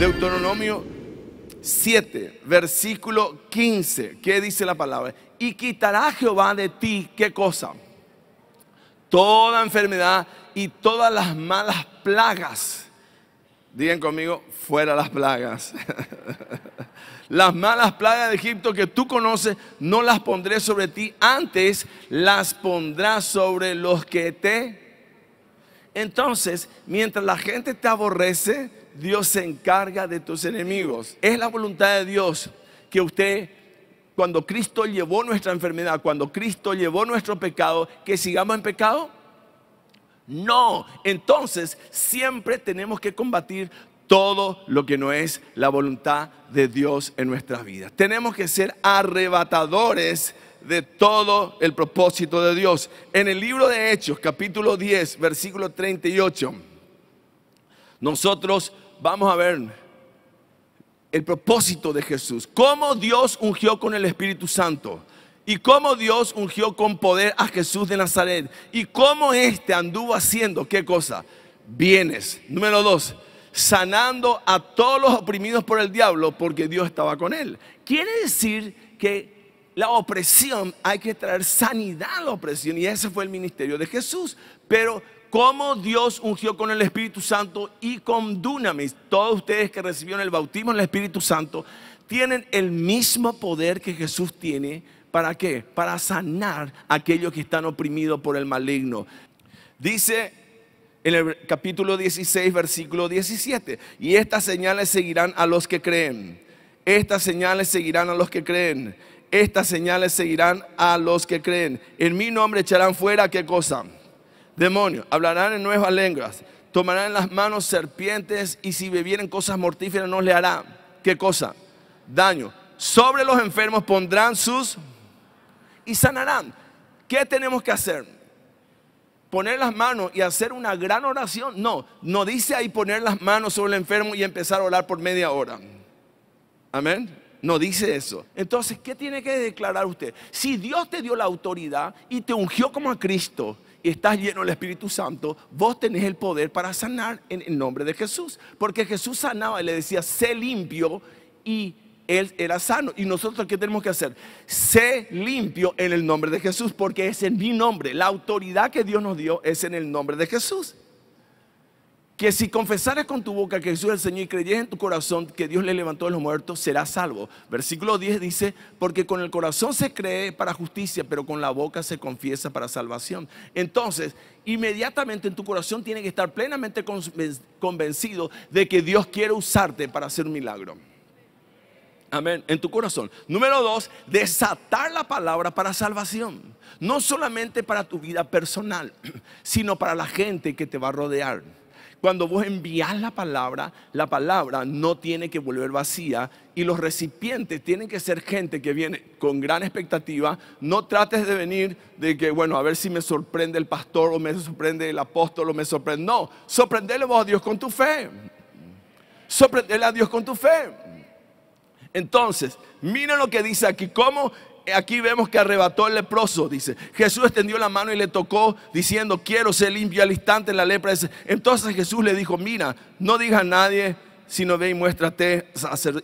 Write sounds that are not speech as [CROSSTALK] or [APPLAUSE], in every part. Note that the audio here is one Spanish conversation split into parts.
Deuteronomio 7, versículo 15. ¿Qué dice la palabra? Y quitará Jehová de ti, ¿qué cosa? Toda enfermedad y todas las malas plagas. Digan conmigo, fuera las plagas. [LAUGHS] las malas plagas de Egipto que tú conoces, no las pondré sobre ti, antes las pondrás sobre los que te... Entonces, mientras la gente te aborrece, Dios se encarga de tus enemigos. Es la voluntad de Dios que usted, cuando Cristo llevó nuestra enfermedad, cuando Cristo llevó nuestro pecado, que sigamos en pecado. No, entonces siempre tenemos que combatir todo lo que no es la voluntad de Dios en nuestras vidas. Tenemos que ser arrebatadores de todo el propósito de Dios. En el libro de Hechos, capítulo 10, versículo 38, nosotros vamos a ver el propósito de Jesús, cómo Dios ungió con el Espíritu Santo y cómo Dios ungió con poder a Jesús de Nazaret y cómo éste anduvo haciendo, ¿qué cosa? Bienes. Número dos, sanando a todos los oprimidos por el diablo porque Dios estaba con él. Quiere decir que la opresión hay que traer sanidad a la opresión y ese fue el ministerio de Jesús. Pero como Dios ungió con el Espíritu Santo y con Dunamis, todos ustedes que recibieron el bautismo en el Espíritu Santo, tienen el mismo poder que Jesús tiene. ¿Para qué? Para sanar a aquellos que están oprimidos por el maligno. Dice en el capítulo 16, versículo 17, y estas señales seguirán a los que creen. Estas señales seguirán a los que creen. Estas señales seguirán a los que creen. En mi nombre echarán fuera qué cosa? Demonios. Hablarán en nuevas lenguas. Tomarán en las manos serpientes y si bebieren cosas mortíferas no le hará. ¿Qué cosa? Daño. Sobre los enfermos pondrán sus y sanarán. ¿Qué tenemos que hacer? Poner las manos y hacer una gran oración. No, no dice ahí poner las manos sobre el enfermo y empezar a orar por media hora. Amén. No dice eso. Entonces, ¿qué tiene que declarar usted? Si Dios te dio la autoridad y te ungió como a Cristo y estás lleno del Espíritu Santo, vos tenés el poder para sanar en el nombre de Jesús. Porque Jesús sanaba y le decía, sé limpio y él era sano. Y nosotros, ¿qué tenemos que hacer? Sé limpio en el nombre de Jesús, porque es en mi nombre. La autoridad que Dios nos dio es en el nombre de Jesús. Que si confesares con tu boca que Jesús es el Señor y creyeres en tu corazón que Dios le levantó de los muertos, serás salvo. Versículo 10 dice, porque con el corazón se cree para justicia, pero con la boca se confiesa para salvación. Entonces, inmediatamente en tu corazón tiene que estar plenamente convencido de que Dios quiere usarte para hacer un milagro. Amén, en tu corazón. Número dos, desatar la palabra para salvación. No solamente para tu vida personal, [CLEARS THROAT] sino para la gente que te va a rodear. Cuando vos envías la palabra, la palabra no tiene que volver vacía y los recipientes tienen que ser gente que viene con gran expectativa. No trates de venir de que, bueno, a ver si me sorprende el pastor o me sorprende el apóstol o me sorprende. No, sorprendele vos a Dios con tu fe. Sorprendele a Dios con tu fe. Entonces, miren lo que dice aquí, cómo aquí vemos que arrebató el leproso, dice. Jesús extendió la mano y le tocó diciendo, quiero ser limpio al instante la lepra. Entonces Jesús le dijo, mira, no digas a nadie, sino ve y muéstrate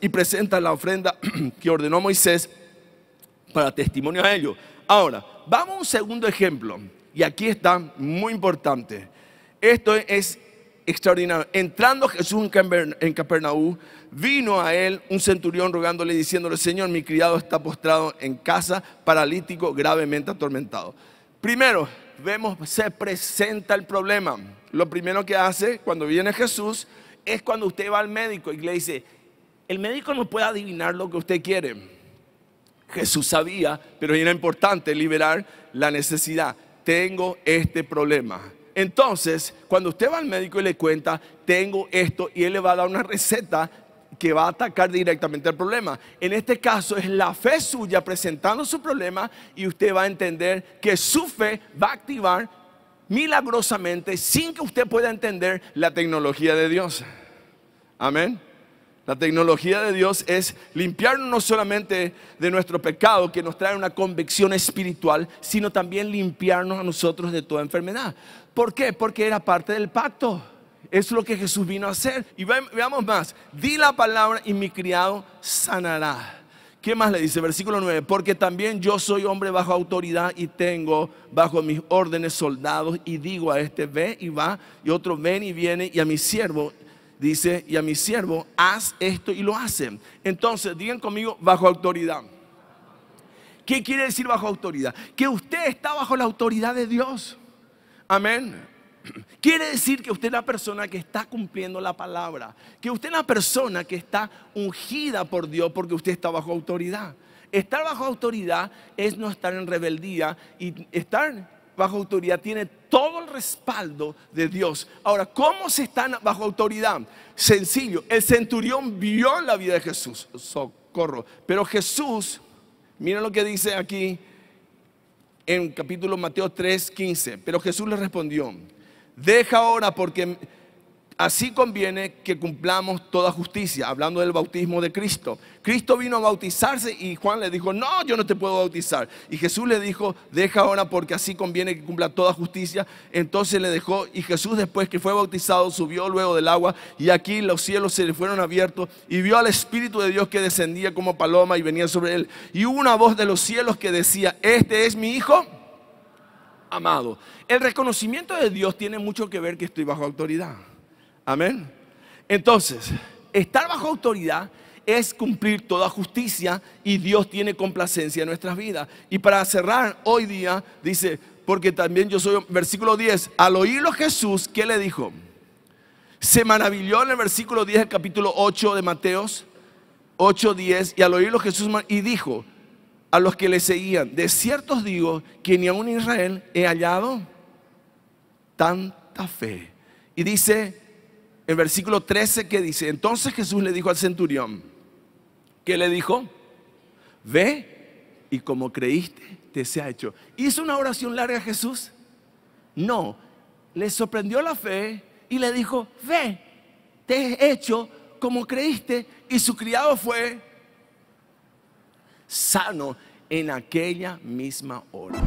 y presenta la ofrenda [CLEARS THROAT] que ordenó Moisés para testimonio a ellos. Ahora, vamos a un segundo ejemplo. Y aquí está muy importante. Esto es extraordinario. Entrando Jesús en Capernaum, vino a él un centurión rogándole y diciéndole, Señor, mi criado está postrado en casa, paralítico, gravemente atormentado. Primero, vemos, se presenta el problema. Lo primero que hace cuando viene Jesús es cuando usted va al médico y le dice, el médico no puede adivinar lo que usted quiere. Jesús sabía, pero era importante liberar la necesidad. Tengo este problema entonces, cuando usted va al médico y le cuenta, tengo esto, y él le va a dar una receta que va a atacar directamente el problema. En este caso es la fe suya presentando su problema y usted va a entender que su fe va a activar milagrosamente sin que usted pueda entender la tecnología de Dios. Amén. La tecnología de Dios es limpiarnos no solamente de nuestro pecado, que nos trae una convicción espiritual, sino también limpiarnos a nosotros de toda enfermedad. ¿Por qué? Porque era parte del pacto. Es lo que Jesús vino a hacer. Y veamos más. Di la palabra y mi criado sanará. ¿Qué más le dice? Versículo 9. Porque también yo soy hombre bajo autoridad y tengo bajo mis órdenes soldados y digo a este ve y va y otro ven y viene y a mi siervo dice, y a mi siervo, haz esto y lo hacen. Entonces, digan conmigo, bajo autoridad. ¿Qué quiere decir bajo autoridad? Que usted está bajo la autoridad de Dios. Amén. [CLEARS THROAT] Quiere decir que usted es la persona que está cumpliendo la palabra. Que usted es la persona que está ungida por Dios porque usted está bajo autoridad. Estar bajo autoridad es no estar en rebeldía y estar bajo autoridad tiene todo el respaldo de Dios. Ahora, ¿cómo se están bajo autoridad? Sencillo, el centurión vio la vida de Jesús, socorro, pero Jesús, miren lo que dice aquí en capítulo Mateo 3, 15, pero Jesús le respondió, deja ahora porque Así conviene que cumplamos toda justicia, hablando del bautismo de Cristo. Cristo vino a bautizarse y Juan le dijo, no, yo no te puedo bautizar. Y Jesús le dijo, deja ahora porque así conviene que cumpla toda justicia. Entonces le dejó y Jesús después que fue bautizado subió luego del agua y aquí los cielos se le fueron abiertos y vio al Espíritu de Dios que descendía como paloma y venía sobre él. Y una voz de los cielos que decía, este es mi Hijo amado. El reconocimiento de Dios tiene mucho que ver que estoy bajo autoridad. Amén. Entonces, estar bajo autoridad es cumplir toda justicia y Dios tiene complacencia en nuestras vidas. Y para cerrar hoy día, dice, porque también yo soy, versículo 10, al oírlo Jesús, ¿qué le dijo? Se maravilló en el versículo 10 del capítulo 8 de Mateos, 8, 10, y al oírlo Jesús y dijo a los que le seguían, de cierto os digo que ni aún en Israel he hallado tanta fe. Y dice, en versículo 13 que dice, entonces Jesús le dijo al centurión, ¿qué le dijo? Ve y como creíste, te sea hecho. ¿Hizo una oración larga Jesús? No, le sorprendió la fe y le dijo, ve, te he hecho como creíste. Y su criado fue sano en aquella misma hora.